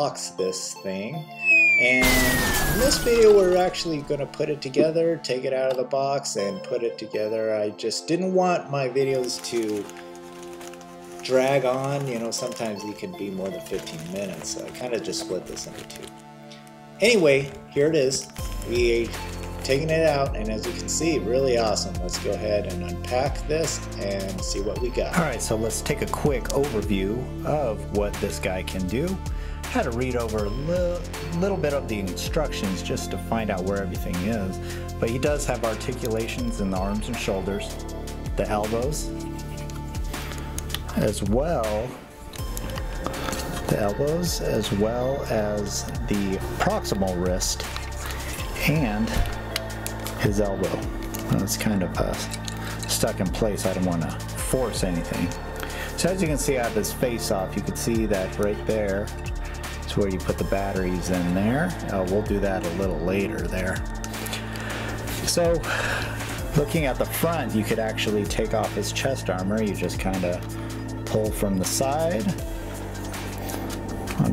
unbox this thing. And in this video, we're actually going to put it together, take it out of the box, and put it together. I just didn't want my videos to drag on. You know, sometimes they can be more than 15 minutes. So I kind of just split this into two. Anyway, here it is. We taking it out and as you can see really awesome. Let's go ahead and unpack this and see what we got. All right so let's take a quick overview of what this guy can do. Had to read over a little, little bit of the instructions just to find out where everything is but he does have articulations in the arms and shoulders the elbows as well the elbows as well as the proximal wrist and his elbow. it's kind of uh, stuck in place. I don't want to force anything. So as you can see I have his face off, you can see that right there is where you put the batteries in there. Uh, we'll do that a little later there. So looking at the front, you could actually take off his chest armor. You just kind of pull from the side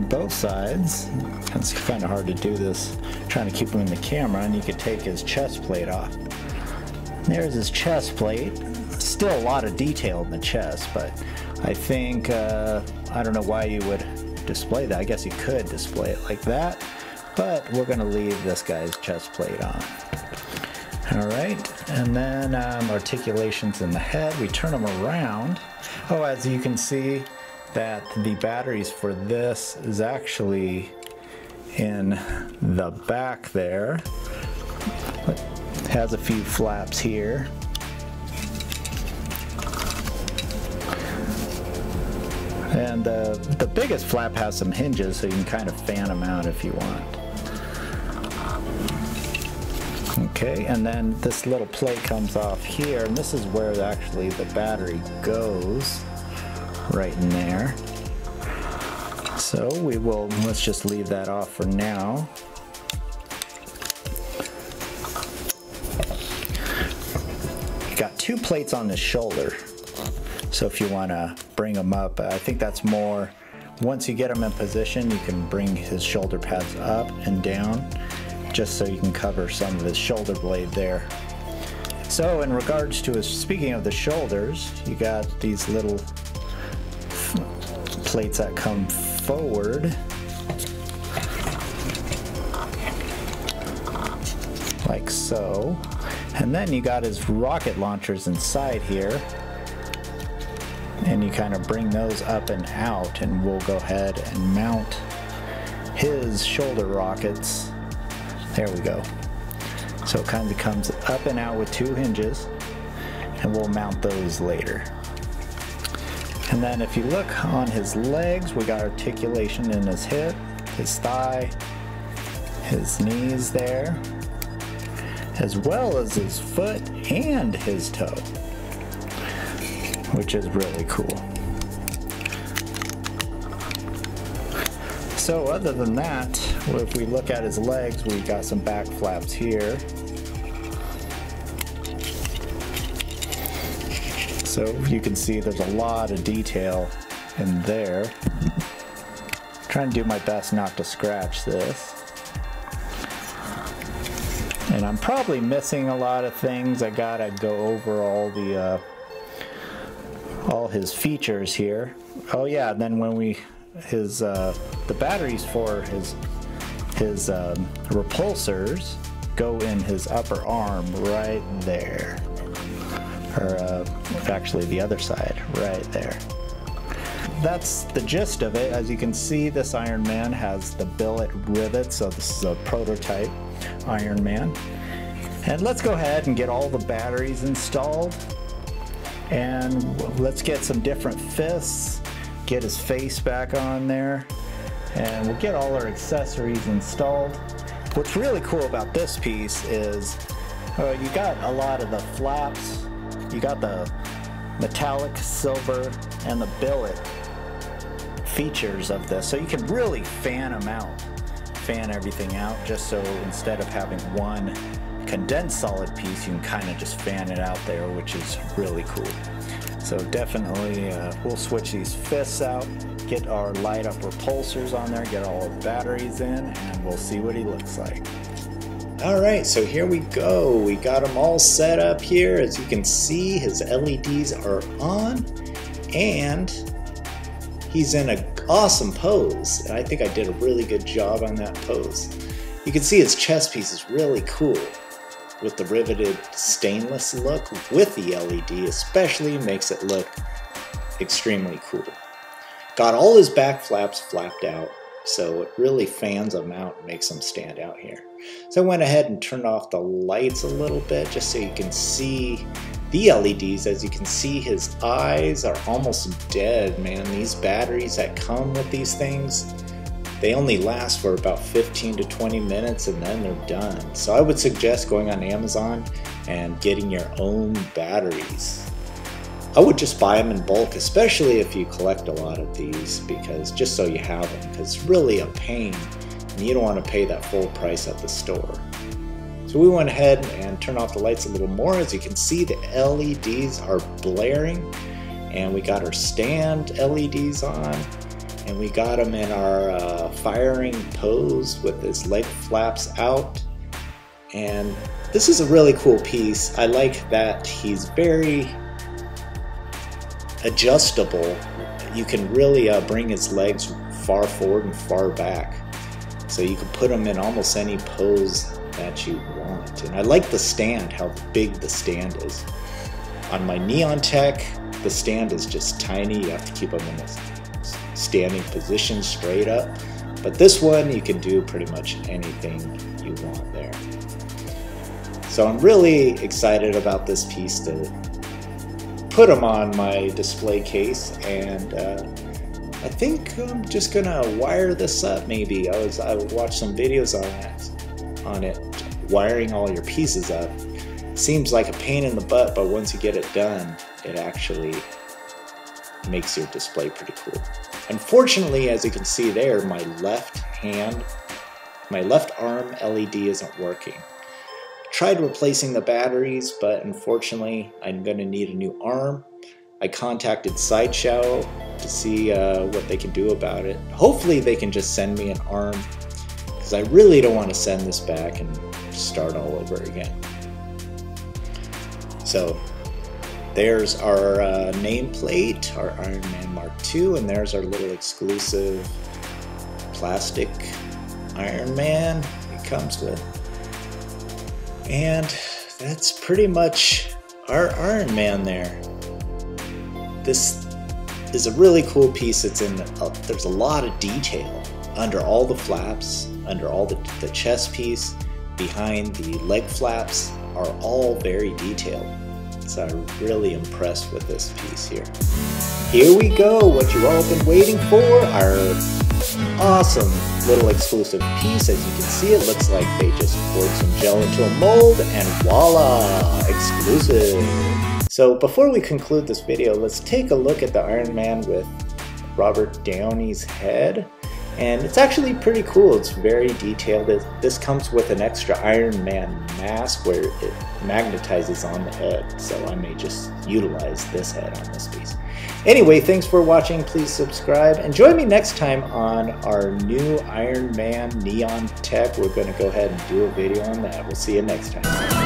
both sides. It's kind of hard to do this trying to keep him in the camera and you could take his chest plate off. There's his chest plate. Still a lot of detail in the chest, but I think, uh, I don't know why you would display that. I guess you could display it like that, but we're going to leave this guy's chest plate on. All right, and then um, articulations in the head. We turn them around. Oh, as you can see, that the batteries for this is actually in the back there. It has a few flaps here. And uh, the biggest flap has some hinges so you can kind of fan them out if you want. Okay, and then this little plate comes off here, and this is where actually the battery goes, right in there. So we will, let's just leave that off for now. Got two plates on the shoulder. So if you want to bring them up, I think that's more, once you get them in position, you can bring his shoulder pads up and down just so you can cover some of his shoulder blade there. So in regards to his, speaking of the shoulders, you got these little plates that come forward. Like so. And then you got his rocket launchers inside here. And you kind of bring those up and out and we'll go ahead and mount his shoulder rockets. There we go. So it kind of comes up and out with two hinges and we'll mount those later. And then if you look on his legs, we got articulation in his hip, his thigh, his knees there, as well as his foot and his toe, which is really cool. So other than that, if we look at his legs, we got some back flaps here. So you can see there's a lot of detail in there. I'm trying to do my best not to scratch this. And I'm probably missing a lot of things. I gotta go over all the uh, all his features here. Oh yeah, and then when we his uh, the batteries for his his um, repulsors go in his upper arm right there or uh, actually the other side right there. That's the gist of it. As you can see, this Iron Man has the billet rivet, so this is a prototype Iron Man. And let's go ahead and get all the batteries installed. And let's get some different fists, get his face back on there, and we'll get all our accessories installed. What's really cool about this piece is uh, you got a lot of the flaps you got the metallic silver and the billet features of this so you can really fan them out fan everything out just so instead of having one condensed solid piece you can kind of just fan it out there which is really cool so definitely uh, we'll switch these fists out get our light up repulsors on there, get all the batteries in, and we'll see what he looks like. Alright, so here we go. We got him all set up here. As you can see, his LEDs are on, and he's in an awesome pose. And I think I did a really good job on that pose. You can see his chest piece is really cool with the riveted stainless look with the LED especially makes it look extremely cool. Got all his back flaps flapped out so it really fans them out and makes them stand out here. So I went ahead and turned off the lights a little bit just so you can see the LEDs. As you can see his eyes are almost dead man. These batteries that come with these things they only last for about 15 to 20 minutes and then they're done. So I would suggest going on Amazon and getting your own batteries. I would just buy them in bulk, especially if you collect a lot of these, because just so you have them, because it's really a pain and you don't want to pay that full price at the store. So we went ahead and turned off the lights a little more. As you can see, the LEDs are blaring and we got our stand LEDs on and we got him in our uh, firing pose with his leg flaps out. And this is a really cool piece. I like that he's very adjustable. You can really uh, bring his legs far forward and far back. So you can put him in almost any pose that you want. And I like the stand, how big the stand is. On my Neon Tech, the stand is just tiny. You have to keep them in this standing position straight up. But this one, you can do pretty much anything you want there. So I'm really excited about this piece to put them on my display case and uh, I think I'm just gonna wire this up maybe. I was I watched some videos on that on it wiring all your pieces up. Seems like a pain in the butt, but once you get it done, it actually makes your display pretty cool. Unfortunately, as you can see there, my left hand, my left arm LED isn't working. Tried replacing the batteries, but unfortunately, I'm going to need a new arm. I contacted Sideshow to see uh, what they can do about it. Hopefully, they can just send me an arm because I really don't want to send this back and start all over again. So there's our uh, nameplate, our Iron Man Mark II, and there's our little exclusive plastic Iron Man it comes with. And that's pretty much our Iron Man there. This is a really cool piece. It's in, uh, there's a lot of detail under all the flaps, under all the, the chest piece, behind the leg flaps are all very detailed. So I'm really impressed with this piece here. Here we go, what you all been waiting for, our awesome little exclusive piece. As you can see, it looks like they just poured some gel into a mold and voila, exclusive. So before we conclude this video, let's take a look at the Iron Man with Robert Downey's head. And it's actually pretty cool. It's very detailed. This comes with an extra Iron Man mask where it magnetizes on the head. So I may just utilize this head on this piece. Anyway, thanks for watching. Please subscribe and join me next time on our new Iron Man Neon Tech. We're going to go ahead and do a video on that. We'll see you next time.